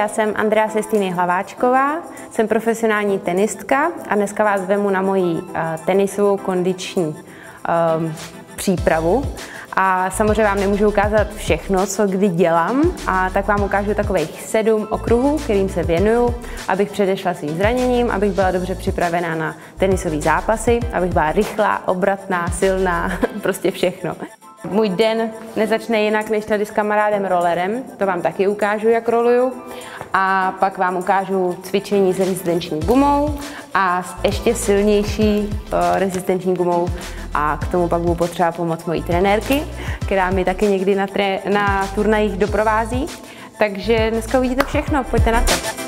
já jsem Andrea Sestýny Hlaváčková, jsem profesionální tenistka a dneska vás vemu na moji uh, tenisovou kondiční um, přípravu. A samozřejmě vám nemůžu ukázat všechno, co kdy dělám, a tak vám ukážu takových sedm okruhů, kterým se věnuju, abych předešla svým zraněním, abych byla dobře připravená na tenisové zápasy, abych byla rychlá, obratná, silná, prostě všechno. Můj den nezačne jinak než tady s kamarádem rollerem, to vám taky ukážu, jak roluju. A pak vám ukážu cvičení s rezistenční gumou a s ještě silnější uh, rezistenční gumou a k tomu pak budu potřeba pomoc mojí trenérky, která mi taky někdy na, tre- na turnajích doprovází. Takže dneska uvidíte všechno, pojďte na to.